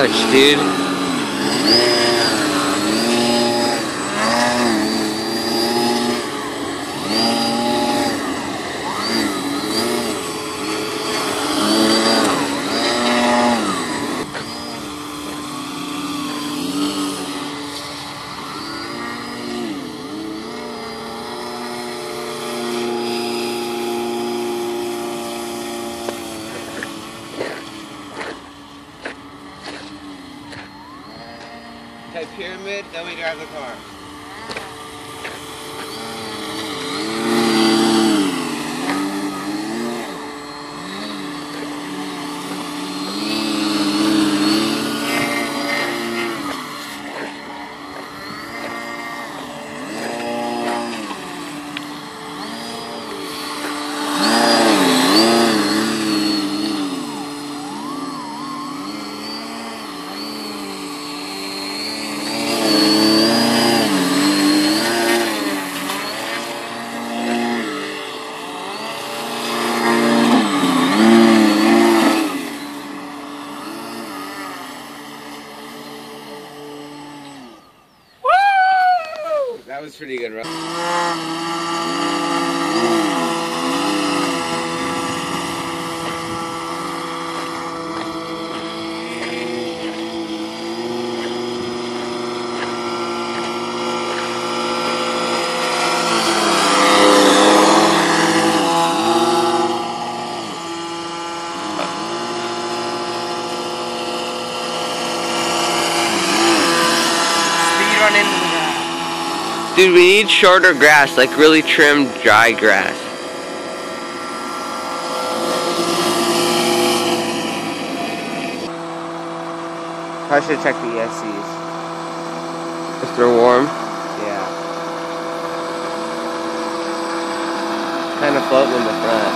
couch, dude. Type pyramid, then we drive the car. That was pretty good? Speed run into the ground. Dude, we need shorter grass, like really trimmed, dry grass. I should check the ESCs. If they're warm. Yeah. Kind of floating in the front.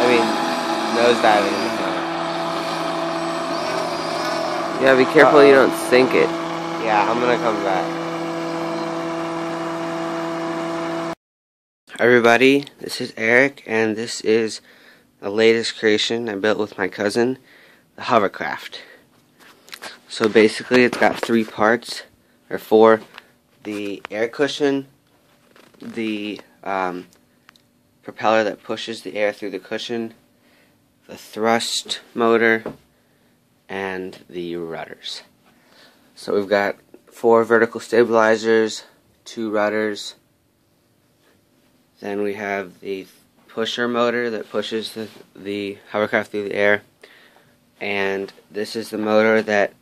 I mean, nose diving in the front. Yeah, be careful you Uh-oh. don't sink it. Yeah, I'm gonna come back. Everybody, this is Eric, and this is the latest creation I built with my cousin, the hovercraft. So basically, it's got three parts, or four: the air cushion, the um, propeller that pushes the air through the cushion, the thrust motor, and the rudders. So we've got four vertical stabilizers, two rudders. Then we have the pusher motor that pushes the, the hovercraft through the air. And this is the motor that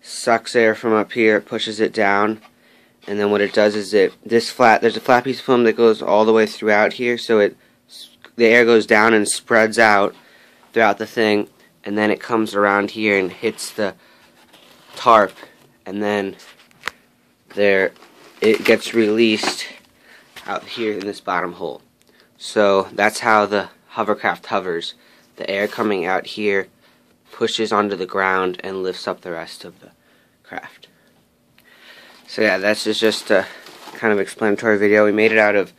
sucks air from up here, pushes it down. And then what it does is it, this flat, there's a flat piece of foam that goes all the way throughout here. So it, the air goes down and spreads out throughout the thing. And then it comes around here and hits the tarp. And then there, it gets released out here in this bottom hole. So that's how the hovercraft hovers. The air coming out here pushes onto the ground and lifts up the rest of the craft. So yeah, this is just a kind of explanatory video. We made it out of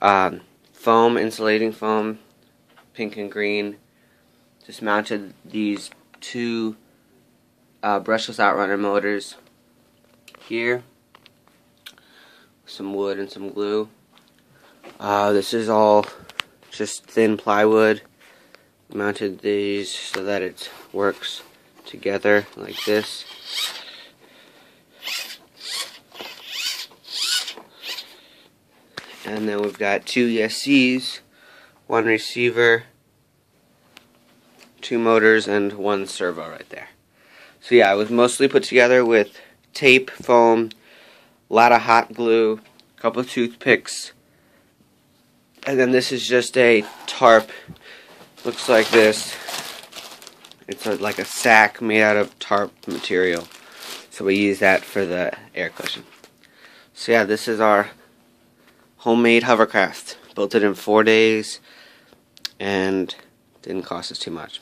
um, foam, insulating foam, pink and green. Just mounted these two uh, brushless outrunner motors here some wood and some glue. Uh, this is all just thin plywood. Mounted these so that it works together like this. And then we've got two ESCs, one receiver, two motors, and one servo right there. So yeah, it was mostly put together with tape, foam, a lot of hot glue, a couple of toothpicks, and then this is just a tarp. Looks like this. It's a, like a sack made out of tarp material. So we use that for the air cushion. So yeah, this is our homemade hovercraft. Built it in four days and didn't cost us too much.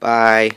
Bye.